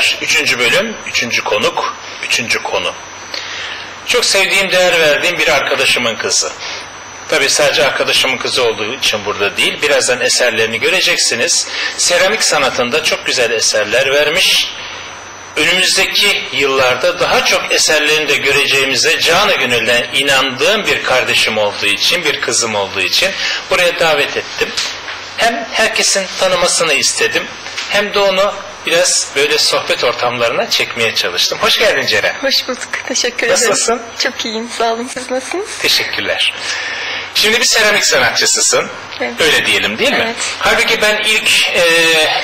İzleyiciler, üçüncü bölüm, üçüncü konuk, üçüncü konu. Çok sevdiğim, değer verdiğim bir arkadaşımın kızı. Tabi sadece arkadaşımın kızı olduğu için burada değil, birazdan eserlerini göreceksiniz. Seramik sanatında çok güzel eserler vermiş. Önümüzdeki yıllarda daha çok eserlerini de göreceğimize canı gönülden inandığım bir kardeşim olduğu için, bir kızım olduğu için buraya davet ettim. Hem herkesin tanımasını istedim, hem de onu biraz böyle sohbet ortamlarına çekmeye çalıştım. Hoş geldin Ceren. Hoş bulduk. Teşekkür ederim. Nasılsın? Çok iyiyim. Sağ olun. Siz nasılsınız? Teşekkürler. Şimdi bir seramik sanatçısısın. Evet. Öyle diyelim değil mi? Evet. Halbuki ben ilk e,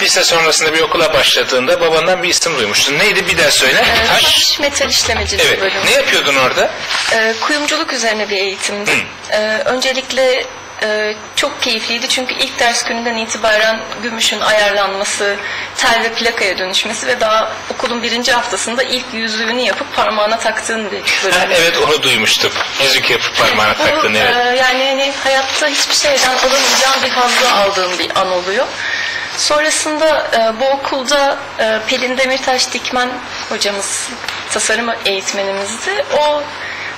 lise sonrasında bir okula başladığında babandan bir isim duymuştun. Neydi bir daha söyle. Ee, Taş. Taş metal işlemeciliği Evet. bölümü. Ne yapıyordun orada? Ee, kuyumculuk üzerine bir eğitimdi. Ee, öncelikle e, çok keyifliydi çünkü ilk ders gününden itibaren gümüşün ayarlanması, tel ve plakaya dönüşmesi ve daha okulun birinci haftasında ilk yüzüğünü yapıp parmağına taktığın bir bölüm. Evet onu duymuştum. Yüzük yapıp parmağına Bu, taktın evet. e, yani hani hayatta hiçbir şeyden alamayacağım bir hazzı aldığım bir an oluyor. Sonrasında e, bu okulda e, Pelin Demirtaş Dikmen hocamız tasarım eğitmenimizdi. O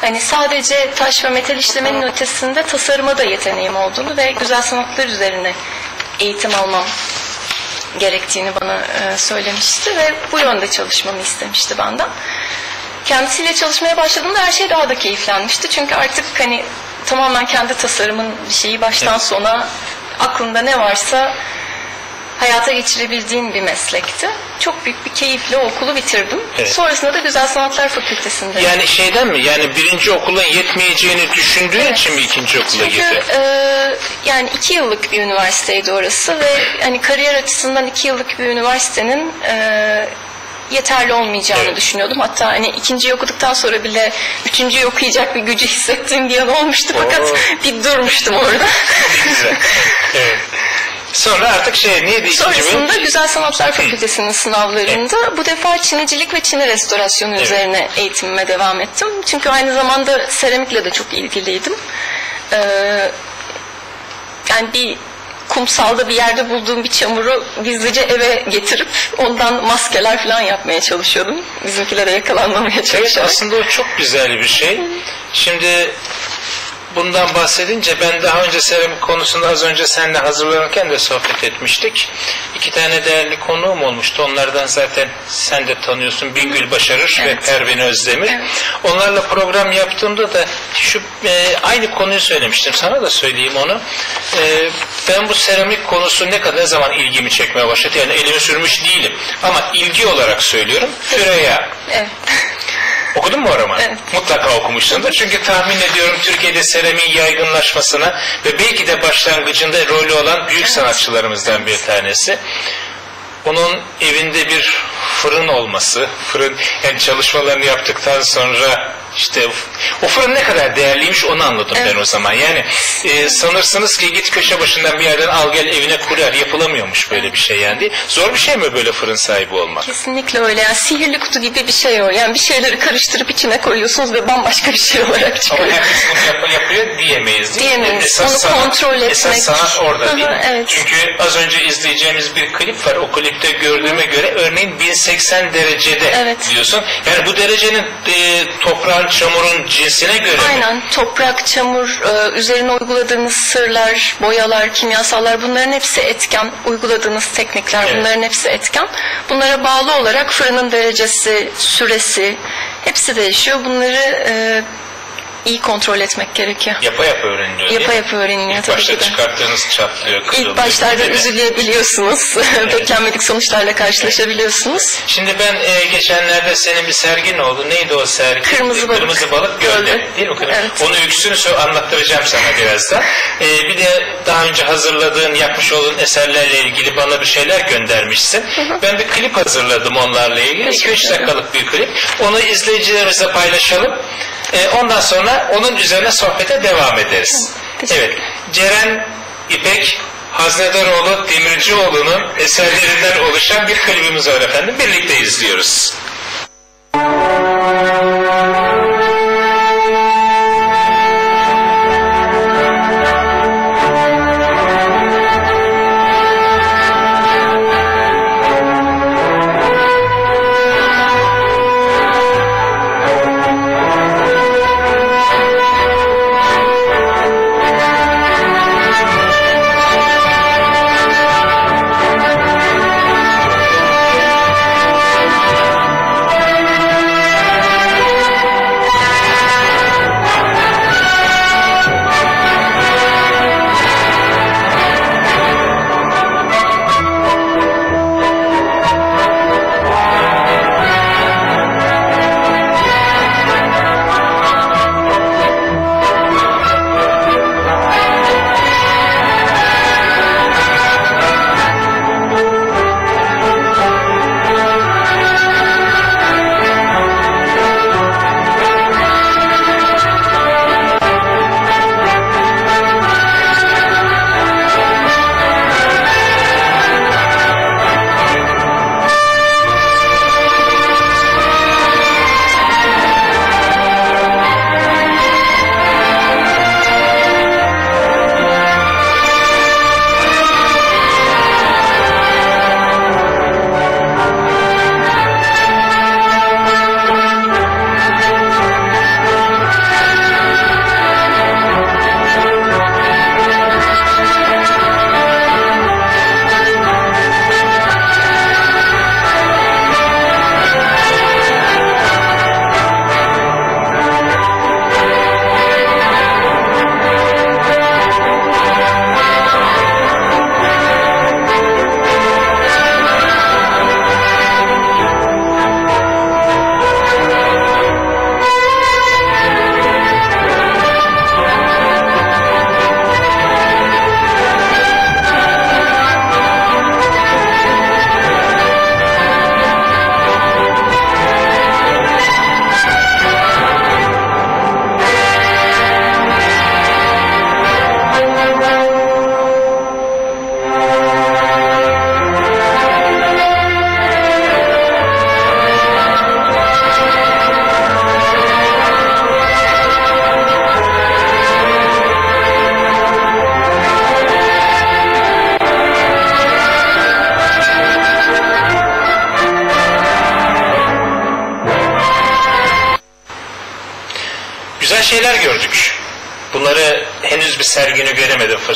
hani sadece taş ve metal işlemenin ötesinde tasarıma da yeteneğim olduğunu ve güzel sanatlar üzerine eğitim almam gerektiğini bana e, söylemişti ve bu yönde çalışmamı istemişti benden. Kendisiyle çalışmaya başladığımda her şey daha da keyiflenmişti. Çünkü artık hani tamamen kendi tasarımın bir şeyi baştan sona aklında ne varsa hayata geçirebildiğin bir meslekti. Çok büyük bir keyifle okulu bitirdim. Evet. Sonrasında da Güzel Sanatlar Fakültesi'nde. Yani şeyden mi? Yani birinci okulun yetmeyeceğini düşündüğün Evet. için mi ikinci okula Çünkü girdin? e, yani iki yıllık bir üniversiteydi orası ve hani kariyer açısından iki yıllık bir üniversitenin e, yeterli olmayacağını Evet. düşünüyordum. Hatta hani ikinciyi okuduktan sonra bile üçüncüyü okuyacak bir gücü hissettiğim bir an olmuştu fakat Oo. bir durmuştum orada. Evet. Sonra artık şey neydi ikinci Sonrasında bölüm? Güzel Sanatlar Fakültesi'nin sınavlarında bu defa çinicilik ve çini restorasyonu Evet. üzerine eğitimime devam ettim. Çünkü aynı zamanda seramikle de çok ilgiliydim. Ee, yani bir kumsalda bir yerde bulduğum bir çamuru gizlice eve getirip ondan maskeler falan yapmaya çalışıyordum. Bizimkilere yakalanmamaya Evet çalışarak. aslında o çok güzel bir şey. Şimdi bundan bahsedince ben daha önce seramik konusunda az önce seninle hazırlanırken de sohbet etmiştik. İki tane değerli konuğum olmuştu. Onlardan zaten sen de tanıyorsun. Bingül Başarır ve Evet. Pervin Özdemir. Evet. Onlarla program yaptığımda da şu e, aynı konuyu söylemiştim. Sana da söyleyeyim onu. E, ben bu seramik konusu ne kadar zaman ilgimi çekmeye başladı. Yani elimi sürmüş değilim. Ama ilgi olarak söylüyorum. Füreya. Evet. Okudun mu o romanı? Evet. Mutlaka okumuşsundur. Çünkü tahmin ediyorum Türkiye'de seramiğin yaygınlaşmasına ve belki de başlangıcında rolü olan büyük sanatçılarımızdan bir tanesi. Onun evinde bir fırın olması, fırın yani çalışmalarını yaptıktan sonra işte o fırın ne kadar değerliymiş onu anladım ben Evet. o zaman. Yani e, sanırsınız ki git köşe başından bir yerden al gel evine kurar yapılamıyormuş böyle bir şey yani. Zor bir şey mi böyle fırın sahibi olmak? Kesinlikle öyle. Yani sihirli kutu gibi bir şey o. Yani bir şeyleri karıştırıp içine koyuyorsunuz ve bambaşka bir şey olarak Ama çıkıyor. herkes bunu yap- yapıyor diyemeyiz değil mi? Diyemeyiz. Onu kontrol etmek. Esas sanat orada Hı hı, değil mi? evet. Çünkü az önce izleyeceğimiz bir klip var. O klipte gördüğüme göre örneğin 1080 derecede Evet. diyorsun. Yani bu derecenin e, toprağın, çamurun cinsine göre mi? Aynen. Toprak, çamur, e, üzerine uyguladığınız sırlar, boyalar, kimyasallar bunların hepsi etken. Uyguladığınız teknikler Evet. bunların hepsi etken. Bunlara bağlı olarak fırının derecesi, süresi hepsi değişiyor. Bunları e, iyi kontrol etmek gerekiyor. Yapa yapa öğreniliyor Yapa yapa öğreniliyor İlk tabii başta ki de. çıkarttığınız çatlıyor, kırılıyor. İlk başlarda değil mi? üzülebiliyorsunuz. Beklenmedik sonuçlarla karşılaşabiliyorsunuz. Şimdi ben e, geçenlerde senin bir sergin oldu. Neydi o sergi? Kırmızı Balık. Kırmızı balık gölde. Gölde. Değil mi? Kırmızı- Evet. Onu öyküsünü sö- anlattıracağım sana birazdan. E, bir de daha önce hazırladığın, yapmış olduğun eserlerle ilgili bana bir şeyler göndermişsin. Ben bir klip hazırladım onlarla ilgili. Teşekkür 2-3 ederim. dakikalık bir klip. Onu izleyicilerimize paylaşalım. E, ondan sonra onun üzerine sohbete devam ederiz. Evet. Ceren İpek Haznedaroğlu Demircioğlu'nun eserlerinden oluşan bir klibimiz var efendim. Birlikte izliyoruz. şeyler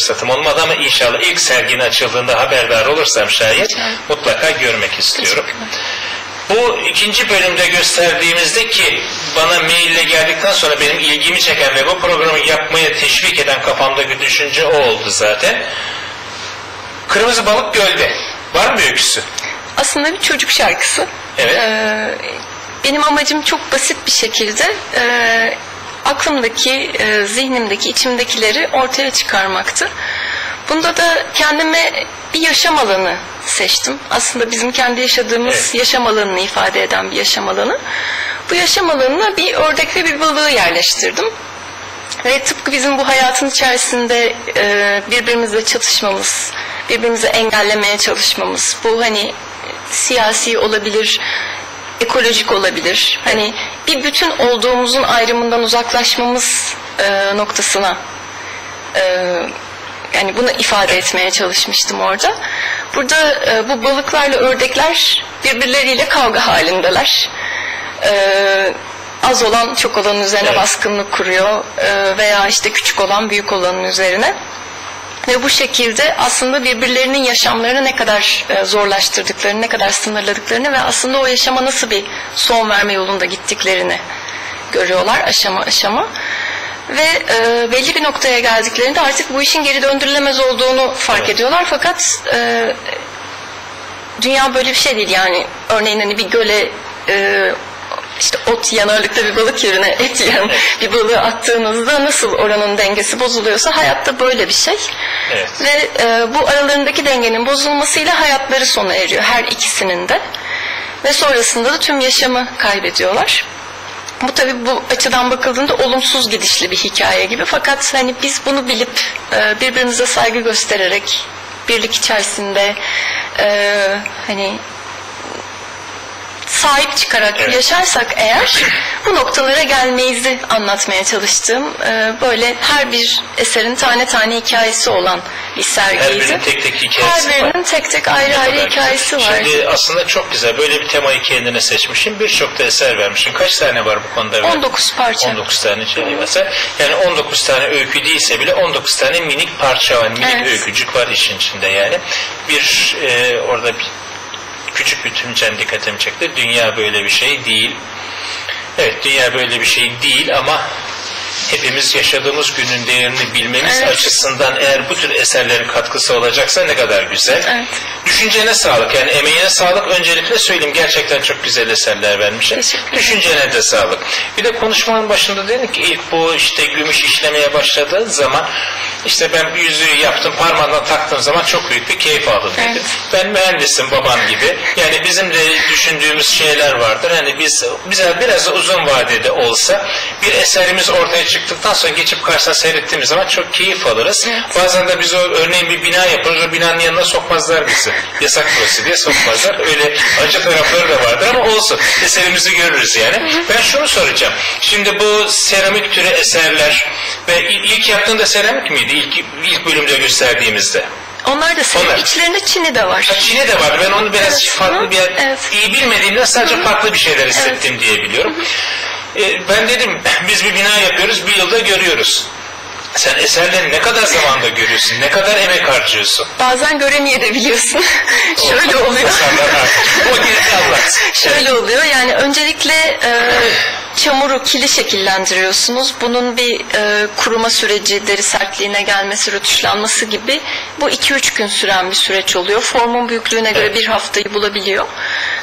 fırsatım olmadı ama inşallah ilk sergin açıldığında haberdar olursam şayet mutlaka görmek istiyorum. Bu ikinci bölümde gösterdiğimizde ki bana maille geldikten sonra benim ilgimi çeken ve bu programı yapmaya teşvik eden kafamdaki düşünce o oldu zaten. Kırmızı Balık Göl'de. Var mı öyküsü? Aslında bir çocuk şarkısı. Evet. Ee, benim amacım çok basit bir şekilde e, aklımdaki, e, zihnimdeki, içimdekileri ortaya çıkarmaktı. Bunda da kendime bir yaşam alanı seçtim. Aslında bizim kendi yaşadığımız Evet. yaşam alanını ifade eden bir yaşam alanı. Bu yaşam alanına bir ördek ve bir balığı yerleştirdim. Ve tıpkı bizim bu hayatın içerisinde e, birbirimizle çatışmamız, birbirimizi engellemeye çalışmamız, bu hani siyasi olabilir, ekolojik olabilir. Hani bir bütün olduğumuzun ayrımından uzaklaşmamız e, noktasına e, yani bunu ifade etmeye çalışmıştım orada. Burada e, bu balıklarla ördekler birbirleriyle kavga halindeler. E, az olan çok olanın üzerine Evet. baskınlık kuruyor e, veya işte küçük olan büyük olanın üzerine. Ve bu şekilde aslında birbirlerinin yaşamlarını ne kadar e, zorlaştırdıklarını, ne kadar sınırladıklarını ve aslında o yaşama nasıl bir son verme yolunda gittiklerini görüyorlar aşama aşama. Ve e, belli bir noktaya geldiklerinde artık bu işin geri döndürülemez olduğunu fark ediyorlar. Fakat e, dünya böyle bir şey değil yani. Örneğin hani bir göle e, işte ot yiyen ağırlıkta bir balık yerine et yiyen bir balığı attığınızda nasıl oranın dengesi bozuluyorsa hayatta böyle bir şey. Evet. Ve e, bu aralarındaki dengenin bozulmasıyla hayatları sona eriyor her ikisinin de. Ve sonrasında da tüm yaşamı kaybediyorlar. Bu tabii bu açıdan bakıldığında olumsuz gidişli bir hikaye gibi. Fakat hani biz bunu bilip e, birbirimize saygı göstererek birlik içerisinde e, hani sahip çıkarak Evet. yaşarsak eğer bu noktalara gelmeyizi anlatmaya çalıştığım e, böyle her bir eserin tane tane hikayesi olan bir Her sergiydi. birinin tek tek hikayesi Her var. birinin tek tek ayrı ayrı hikayesi güzel. var. Şimdi aslında çok güzel. Böyle bir temayı kendine seçmişsin. Birçok da eser vermişsin. Kaç tane var bu konuda? 19 parça. 19 tane şey mesela. Yani 19 tane öykü değilse bile 19 tane minik parça var. Minik Evet. öykücük var işin içinde yani. Bir e, orada bir küçük bir tümcen dikkatimi çekti. Dünya böyle bir şey değil. Evet dünya böyle bir şey değil ama hepimiz yaşadığımız günün değerini bilmemiz Evet. açısından eğer bu tür eserlerin katkısı olacaksa ne kadar güzel. Evet. Düşüncene sağlık yani emeğine sağlık öncelikle söyleyeyim gerçekten çok güzel eserler vermişsin. Düşüncene de sağlık. Bir de konuşmanın başında dedin ki ilk bu işte gümüş işlemeye başladığın zaman işte ben bir yüzüğü yaptım parmağından taktığım zaman çok büyük bir keyif aldım dedin. Evet. Ben mühendisim babam gibi. Yani bizim de düşündüğümüz şeyler vardır. Hani biz bize biraz uzun vadede olsa bir eserimiz ortaya çıktıktan sonra geçip karşısına seyrettiğimiz zaman çok keyif alırız. Bazen de biz o örneğin bir bina yaparız. O binanın yanına sokmazlar bizi. Yasak burası diye sokmazlar. Öyle acı tarafları da vardır ama olsun. Eserimizi görürüz yani. Ben şunu soracağım. Şimdi bu seramik türü eserler ve il- ilk yaptığında seramik miydi? İlk, ilk bölümde gösterdiğimizde. Onlar da senin Onlar. içlerinde Çin'i de var. Ha, Çin'e de var. Ben onu biraz Evet. farklı bir Evet. iyi bilmediğimden sadece farklı bir şeyler hissettim diye biliyorum. E, ben dedim biz bir bina yapıyoruz bir yılda görüyoruz. Sen eserleri ne kadar zamanda görüyorsun? Ne kadar emek harcıyorsun? Bazen göremeyebiliyorsun. Şöyle oluyor. O gerisi anlat. Şöyle oluyor yani öncelikle e, çamuru kili şekillendiriyorsunuz. Bunun bir e, kuruma süreci, deri sertliğine gelmesi, rötuşlanması gibi bu 2-3 gün süren bir süreç oluyor. Formun büyüklüğüne göre bir haftayı bulabiliyor.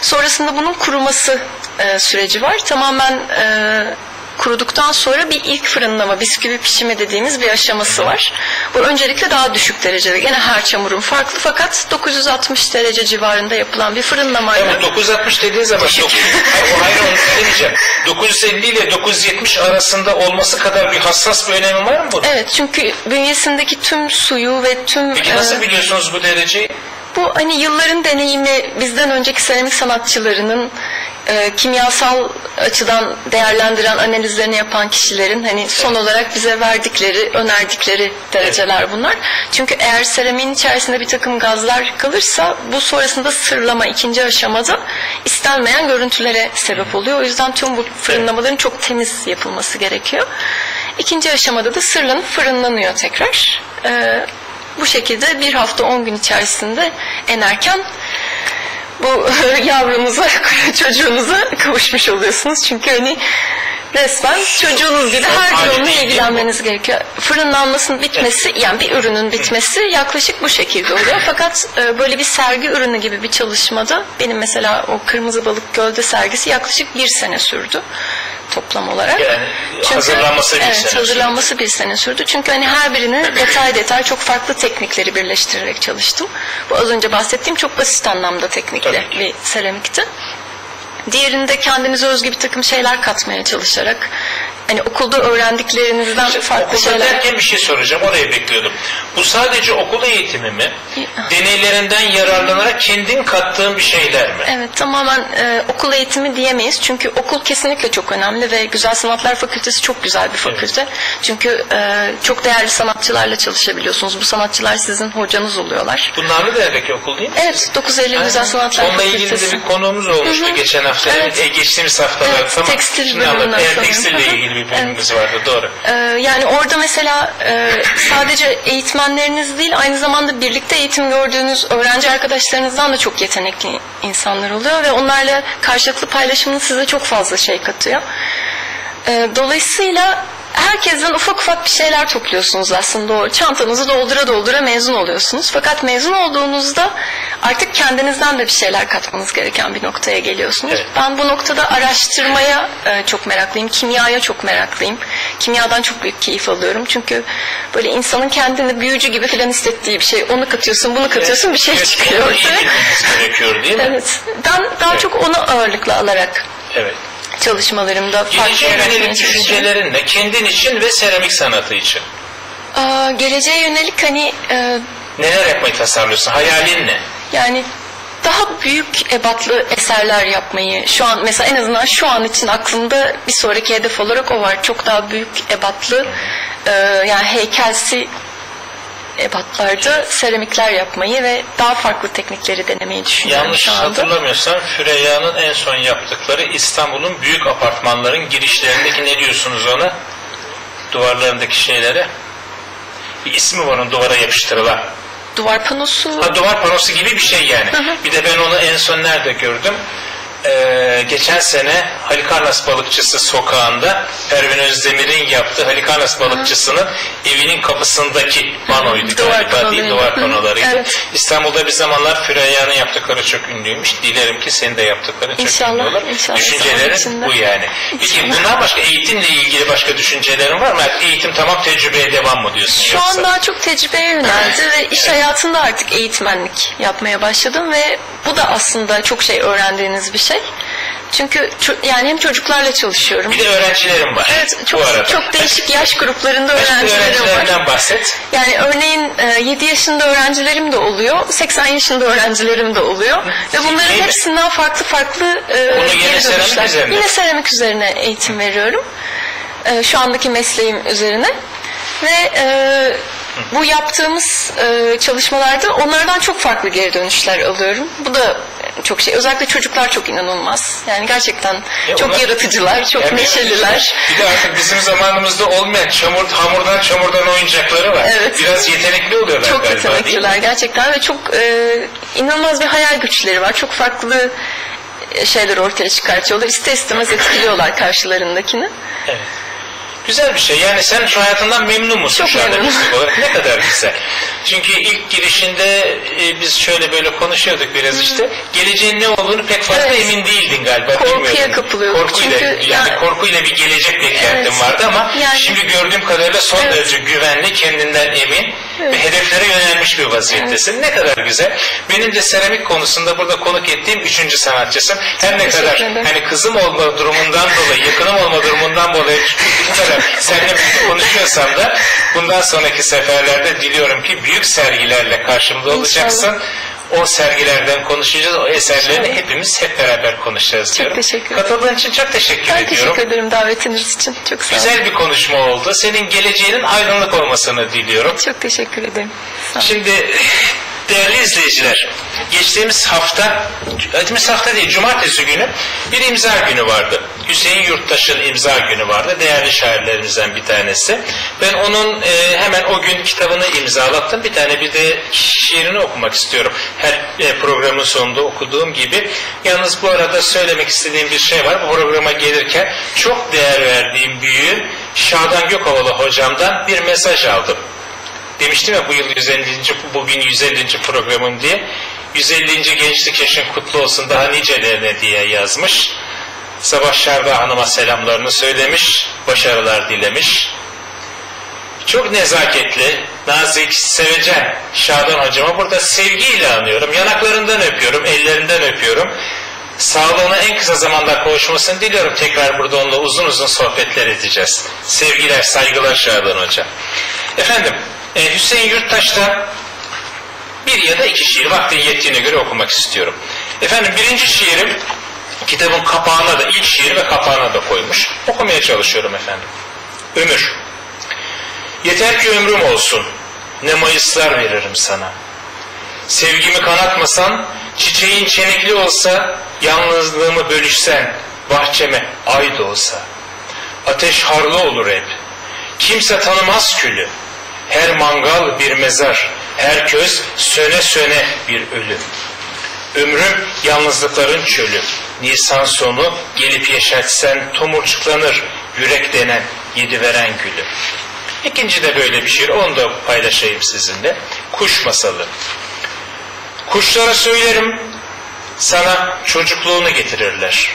Sonrasında bunun kuruması e, süreci var. Tamamen e, kuruduktan sonra bir ilk fırınlama, bisküvi pişimi dediğimiz bir aşaması var. Bu öncelikle daha düşük derecede. Gene her çamurun farklı fakat 960 derece civarında yapılan bir fırınlamayla Ama 960 dediğin zaman dok- hayır, onu söylemeyeceğim. 950 ile 970 arasında olması kadar bir hassas bir önemi var mı bunun? Evet çünkü bünyesindeki tüm suyu ve tüm Peki nasıl e, biliyorsunuz bu dereceyi? bu hani yılların deneyimi bizden önceki seramik sanatçılarının e, kimyasal açıdan değerlendiren analizlerini yapan kişilerin hani son olarak bize verdikleri, önerdikleri dereceler bunlar. Çünkü eğer seramiğin içerisinde bir takım gazlar kalırsa bu sonrasında sırlama ikinci aşamada istenmeyen görüntülere sebep oluyor. O yüzden tüm bu fırınlamaların çok temiz yapılması gerekiyor. İkinci aşamada da sırlanıp fırınlanıyor tekrar. Ee, bu şekilde bir hafta 10 gün içerisinde en erken bu yavrumuza, çocuğunuza kavuşmuş oluyorsunuz. Çünkü hani resmen çocuğunuz gibi her gün değil mi ilgilenmeniz gerekiyor. Fırınlanmasının bitmesi, yani bir ürünün bitmesi yaklaşık bu şekilde oluyor. Fakat e, böyle bir sergi ürünü gibi bir çalışmada benim mesela o Kırmızı Balık Gölde sergisi yaklaşık bir sene sürdü toplam olarak. Yani hazırlanması bir evet, sene sürdü. hazırlanması bir sene sürdü. Çünkü hani her birini detay detay çok farklı teknikleri birleştirerek çalıştım. Bu az önce bahsettiğim çok basit anlamda teknikli bir seramikti. Diğerinde kendinize özgü bir takım şeyler katmaya çalışarak hani okulda öğrendiklerinizden farklı Okulda şeyler derken bir şey soracağım. Oraya bekliyordum. Bu sadece okul eğitimi mi? Deneylerinden yararlanarak kendin kattığın bir şeyler mi? Evet tamamen e, okul eğitimi diyemeyiz. Çünkü okul kesinlikle çok önemli ve Güzel Sanatlar Fakültesi çok güzel bir fakülte. Çünkü e, çok değerli sanatçılarla çalışabiliyorsunuz. Bu sanatçılar sizin hocanız oluyorlar. Bunlarla da peki okul değil mi? Evet 9 Eylül Güzel Sanatlar Onunla ilgili de Fakültesi. bir konuğumuz olmuştu Hı hı. geçen hafta. Evet. Evet. e, geçtiğimiz haftalarda Evet, tamam. tekstil Şimdi bölümünden. Evet, tekstille ilgili bir bölümümüz vardı. Doğru. Ee, yani orada mesela e, sadece eğitmenleriniz değil aynı zamanda birlikte eğitim gördüğünüz öğrenci arkadaşlarınızdan da çok yetenekli insanlar oluyor ve onlarla karşılıklı paylaşımınız size çok fazla şey katıyor. Ee, dolayısıyla herkesten ufak ufak bir şeyler topluyorsunuz aslında o çantanızı doldura doldura mezun oluyorsunuz. Fakat mezun olduğunuzda artık kendinizden de bir şeyler katmanız gereken bir noktaya geliyorsunuz. Evet. Ben bu noktada araştırmaya e, çok meraklıyım, kimyaya çok meraklıyım. Kimyadan çok büyük keyif alıyorum. Çünkü böyle insanın kendini büyücü gibi falan hissettiği bir şey. Onu katıyorsun, bunu katıyorsun bir şey Evet, çıkıyor gerekiyor değil mi? Evet. Ben daha Evet. çok onu ağırlıklı alarak Evet. Çalışmalarımda Geleceğe yönelik düşüncelerin ne? Kendin için ve seramik sanatı için. Aa, geleceğe yönelik hani e, Neler yapmayı tasarlıyorsun? Hayalin ne? yani daha büyük ebatlı eserler yapmayı şu an mesela en azından şu an için aklımda bir sonraki hedef olarak o var. Çok daha büyük ebatlı e, yani heykelsi ebatlarda seramikler yapmayı ve daha farklı teknikleri denemeyi düşünüyorum Yanlış şu anda. hatırlamıyorsam Süreyya'nın en son yaptıkları İstanbul'un büyük apartmanların girişlerindeki ne diyorsunuz ona? Duvarlarındaki şeylere. Bir ismi var onun duvara yapıştırılan. Duvar panosu Ha, duvar panosu gibi bir şey yani. Bir de ben onu en son nerede gördüm? Ee, geçen sene Halikarnas Balıkçısı sokağında Pervin Özdemir'in yaptığı Halikarnas Balıkçısı'nın evinin kapısındaki panoydu Duvar galiba değil duvar panolarıydı. Evet. İstanbul'da bir zamanlar Füreyya'nın yaptıkları çok ünlüymüş. Dilerim ki senin de yaptıkların çok İnşallah, ünlü olur. inşallah. Düşüncelerin bu yani. Peki İnşallah. bundan başka eğitimle ilgili başka düşüncelerin var mı? Eğitim tamam tecrübeye devam mı diyorsun? Şu yoksa? an daha çok tecrübeye yöneldi ve iş hayatında artık eğitmenlik yapmaya başladım ve bu da aslında çok şey öğrendiğiniz bir şey. Çünkü ço- yani hem çocuklarla çalışıyorum. Bir de öğrencilerim var. Evet çok çok değişik yaş gruplarında öğrencilerim var. bahset. Yani örneğin e, 7 yaşında öğrencilerim de oluyor, 80 yaşında öğrencilerim de oluyor ve bunların Değil mi? hepsinden farklı farklı e, Bunu geri dönüşler. Yine seramik üzerine eğitim veriyorum. E, şu andaki mesleğim üzerine ve e, bu yaptığımız e, çalışmalarda onlardan çok farklı geri dönüşler alıyorum. Bu da çok şey. Özellikle çocuklar çok inanılmaz. Yani gerçekten Ya çok onlar- yaratıcılar, çok Yani neşeliler. Bir de artık bizim zamanımızda olmayan çamur, hamurdan çamurdan oyuncakları var. Evet. Biraz yetenekli oluyorlar Çok galiba yetenekliler gerçekten ve çok e, inanılmaz bir hayal güçleri var. Çok farklı e, şeyler ortaya çıkartıyorlar. İster istemez etkiliyorlar karşılarındakini. Evet. Güzel bir şey. Yani sen şu hayatından memnun musun Çok memnunum. Ne kadar güzel. Çünkü ilk girişinde e, biz şöyle böyle konuşuyorduk biraz işte. Geleceğin ne olduğunu pek fazla Evet. emin değildin galiba. Korkuya kapılıyorduk. Korkuyla, Çünkü yani, yani- korkuyla bir gelecek beklentim Evet. vardı ama Yani- şimdi gördüğüm kadarıyla son Evet. derece güvenli, kendinden emin ve hedeflere yönelmiş bir vaziyettesin. Ne kadar güzel. Benim de seramik konusunda burada konuk ettiğim üçüncü sanatçısın. Her ne kadar ederim. hani kızım olma durumundan dolayı, yakınım olma durumundan dolayı bu kadar seninle konuşuyorsam da bundan sonraki seferlerde diliyorum ki büyük sergilerle karşımda olacaksın. O sergilerden konuşacağız. O eserlerini İnşallah. hepimiz hep beraber konuşacağız diyorum. teşekkür ederim. Katıldığın için çok teşekkür Ben ediyorum. teşekkür ederim davetiniz için. Çok sağ olun. Güzel bir konuşma oldu. Senin geleceğinin aydınlık olmasını diliyorum. Çok teşekkür ederim. Şimdi Değerli izleyiciler, geçtiğimiz hafta, geçtiğimiz hafta değil, cumartesi günü bir imza günü vardı. Hüseyin Yurttaş'ın imza günü vardı. Değerli şairlerimizden bir tanesi. Ben onun e, hemen o gün kitabını imzalattım. Bir tane bir de şiirini okumak istiyorum. Her e, programın sonunda okuduğum gibi. Yalnız bu arada söylemek istediğim bir şey var. Bu programa gelirken çok değer verdiğim büyüğü Şadan Gökovalı hocamdan bir mesaj aldım. Demiştim ya bu yıl 150. bugün 150. programım diye. 150. gençlik yaşın kutlu olsun daha nicelerine diye yazmış. Sabah Şerda Hanım'a selamlarını söylemiş, başarılar dilemiş. Çok nezaketli, nazik, sevecen Şadan hocama burada sevgiyle anıyorum. Yanaklarından öpüyorum, ellerinden öpüyorum. Sağlığına en kısa zamanda kavuşmasını diliyorum. Tekrar burada onunla uzun uzun sohbetler edeceğiz. Sevgiler, saygılar Şadan Hoca. Efendim, e, Hüseyin Yurttaş'ta bir ya da iki şiir vaktin yettiğine göre okumak istiyorum. Efendim birinci şiirim kitabın kapağına da ilk şiir ve kapağına da koymuş. Okumaya çalışıyorum efendim. Ömür. Yeter ki ömrüm olsun. Ne mayıslar veririm sana. Sevgimi kanatmasan, çiçeğin çenekli olsa, yalnızlığımı bölüşsen, bahçeme ay da olsa. Ateş harlı olur hep. Kimse tanımaz külü. Her mangal bir mezar, her köz söne söne bir ölüm. Ömrüm yalnızlıkların çölü. Nisan sonu gelip yeşertsen tomurcuklanır yürek denen yedi veren gülü. İkinci de böyle bir şiir, onu da paylaşayım sizinle. Kuş masalı. Kuşlara söylerim, sana çocukluğunu getirirler.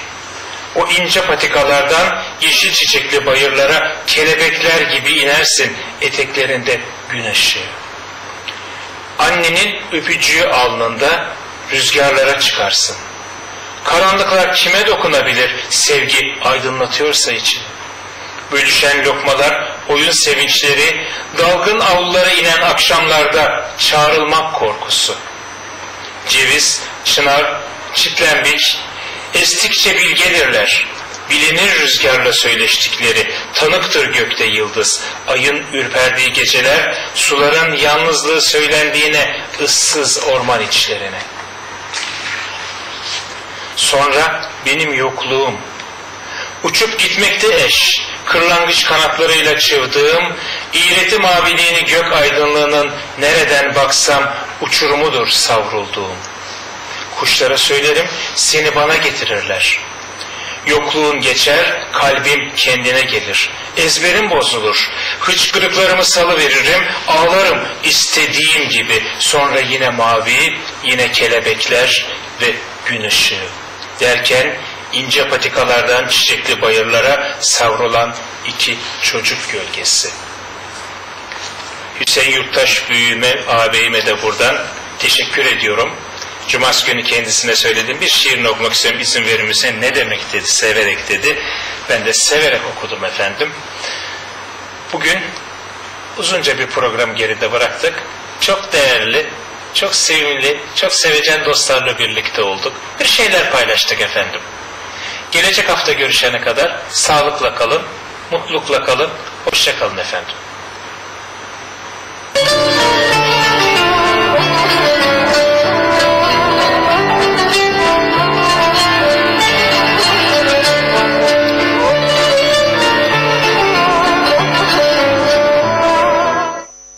O ince patikalardan yeşil çiçekli bayırlara kelebekler gibi inersin eteklerinde gün ışığı. Annenin öpücüğü alnında rüzgarlara çıkarsın. Karanlıklar kime dokunabilir sevgi aydınlatıyorsa için. Bölüşen lokmalar, oyun sevinçleri, dalgın avlulara inen akşamlarda çağrılmak korkusu. Ceviz, çınar, çitlembik, estikçe bilgelirler. Bilinir rüzgarla söyleştikleri, tanıktır gökte yıldız. Ayın ürperdiği geceler, suların yalnızlığı söylendiğine, ıssız orman içlerine. Sonra benim yokluğum, uçup gitmekte eş, kırlangıç kanatlarıyla çığırdığım, iğreti maviliğini gök aydınlığının nereden baksam uçurumudur savrulduğum. Kuşlara söylerim, seni bana getirirler. Yokluğun geçer, kalbim kendine gelir. Ezberim bozulur. Hıçkırıklarımı salı veririm, ağlarım istediğim gibi. Sonra yine mavi, yine kelebekler ve gün ışığı. Derken ince patikalardan çiçekli bayırlara savrulan iki çocuk gölgesi. Hüseyin Yurttaş büyüğüme, ağabeyime de buradan teşekkür ediyorum. Cumartesi günü kendisine söyledim. Bir şiirini okumak istiyorum. İzin verir misin? Ne demek dedi. Severek dedi. Ben de severek okudum efendim. Bugün uzunca bir program geride bıraktık. Çok değerli, çok sevimli, çok sevecen dostlarla birlikte olduk. Bir şeyler paylaştık efendim. Gelecek hafta görüşene kadar sağlıkla kalın, mutlulukla kalın, hoşça kalın efendim.